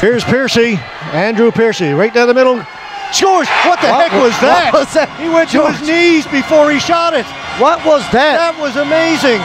Here's Pearcey, Andrew Pearcey, right down the middle. Scores! What the What heck was was that? was that? He went to his knees before he shot it. What was that? That was amazing.